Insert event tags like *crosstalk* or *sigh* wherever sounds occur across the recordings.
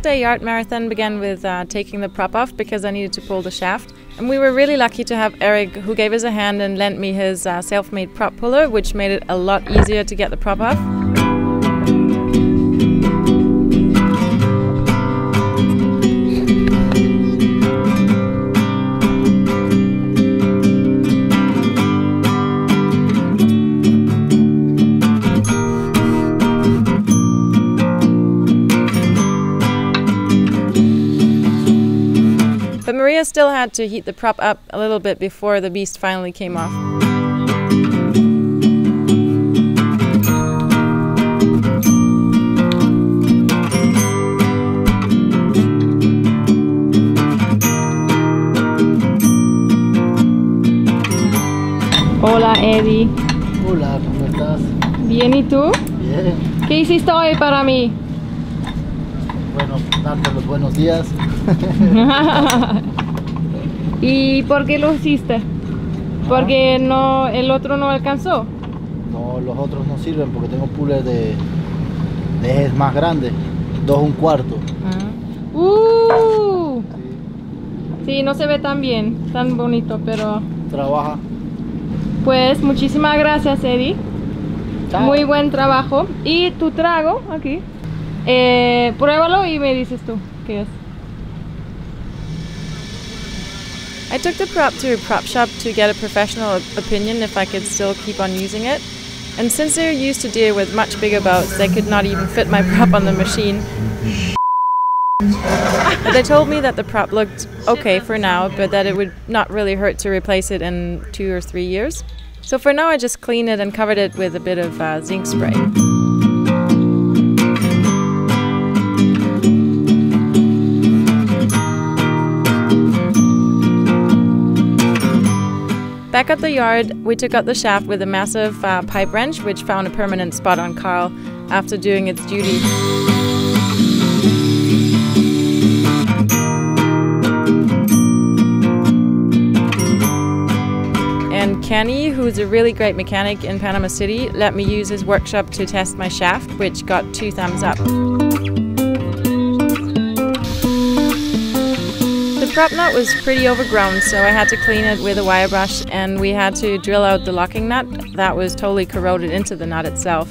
six day yard marathon began with uh, taking the prop off because I needed to pull the shaft. And we were really lucky to have Eric, who gave us a hand and lent me his uh, self made prop puller, which made it a lot easier to get the prop off. Maria still had to heat the prop up a little bit before the beast finally came off. Hola Eddie, Hola, ¿cómo estás? ¿bien y tú? Bien. ¿Qué hiciste hoy para mí? Bueno, darte los buenos días. *laughs* *laughs* ¿Y por qué lo hiciste? Porque no, el otro no alcanzó. No, los otros no sirven porque tengo puller de, de ejes más grande. Dos un cuarto. Uh, sí, no se ve tan bien, tan bonito, pero Trabaja. pues muchísimas gracias Eddie. Chao. Muy buen trabajo. Y tu trago aquí. Eh, pruébalo y me dices tú qué es. I took the prop to a prop shop to get a professional opinion if I could still keep on using it. And since they're used to deal with much bigger boats, they could not even fit my *laughs* prop on the machine. but they told me that the prop looked okay for now, but that it would not really hurt to replace it in two or three years. So for now, I just cleaned it and covered it with a bit of uh, zinc spray. Back at the yard, we took out the shaft with a massive uh, pipe wrench, which found a permanent spot on Karl after doing its duty. And Kenny, who's a really great mechanic in Panama City, let me use his workshop to test my shaft, which got two thumbs up. Prop nut was pretty overgrown, so I had to clean it with a wire brush and we had to drill out the locking nut that was totally corroded into the nut itself.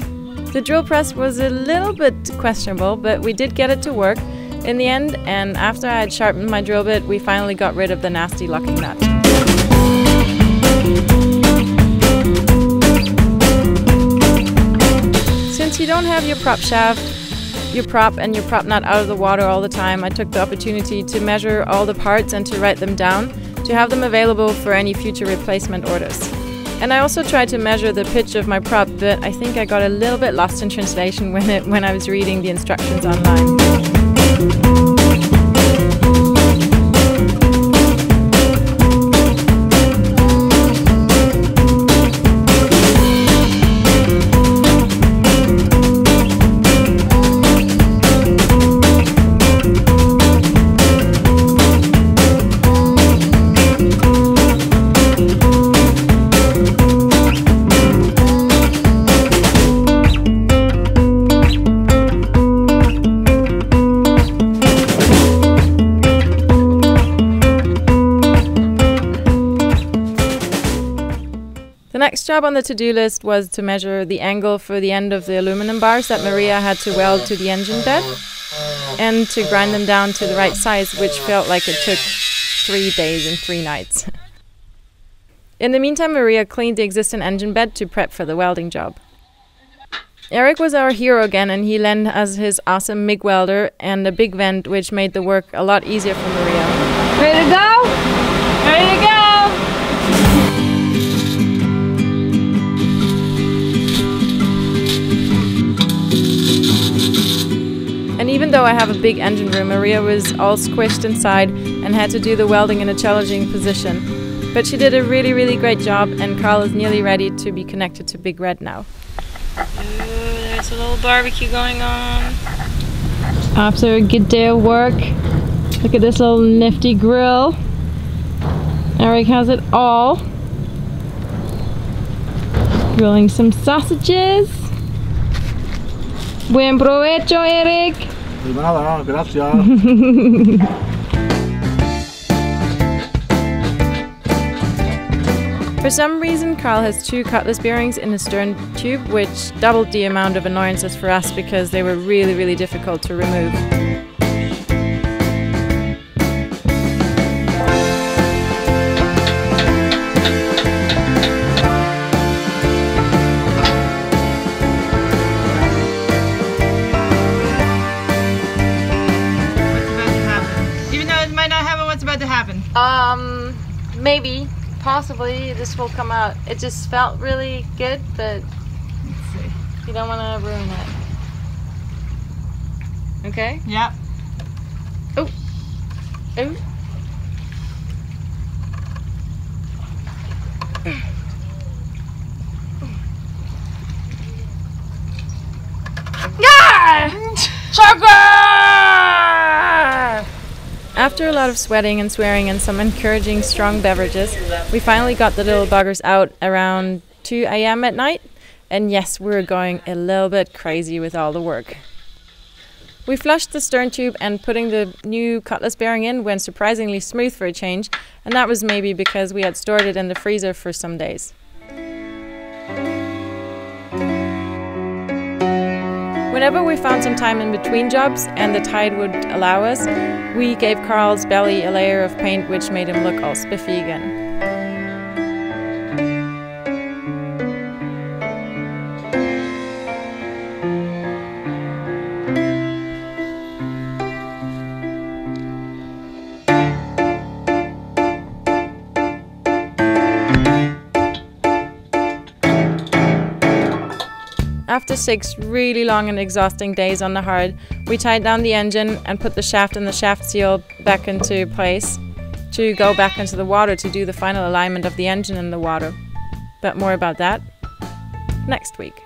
The drill press was a little bit questionable, but we did get it to work in the end, and after I had sharpened my drill bit, we finally got rid of the nasty locking nut. Since you don't have your prop shaft, your prop and your prop nut out of the water all the time, I took the opportunity to measure all the parts and to write them down to have them available for any future replacement orders. And I also tried to measure the pitch of my prop, but I think I got a little bit lost in translation when it when I was reading the instructions online. The next job on the to-do list was to measure the angle for the end of the aluminum bars that Maria had to weld to the engine bed and to grind them down to the right size, which felt like it took three days and three nights. *laughs* In the meantime, Maria cleaned the existing engine bed to prep for the welding job. Eric was our hero again, and he lent us his awesome MIG welder and a big vent, which made the work a lot easier for Maria. Ready to go? Though I have a big engine room, Maria was all squished inside and had to do the welding in a challenging position. But she did a really, really great job, and Karl is nearly ready to be connected to Big Red now. Ooh, there's a little barbecue going on. After a good day of work, look at this little nifty grill. Eric has it all. Grilling some sausages. Buen provecho, Eric. De nada, gracias. *laughs* For some reason, Karl has two cutless bearings in the stern tube, which doubled the amount of annoyances for us because they were really, really difficult to remove. Um, maybe, possibly, this will come out. It just felt really good, but you don't want to ruin it. Okay? Yep. Ooh. After a lot of sweating and swearing and some encouraging strong beverages, we finally got the little buggers out around 2 a.m. at night. And yes, we were going a little bit crazy with all the work. We flushed the stern tube and putting the new cutless bearing in went surprisingly smooth for a change, and that was maybe because we had stored it in the freezer for some days. Whenever we found some time in between jobs and the tide would allow us, we gave Karl's belly a layer of paint which made him look all spiffy again. After six really long and exhausting days on the hard, we tied down the engine and put the shaft and the shaft seal back into place to go back into the water to do the final alignment of the engine in the water. But more about that next week.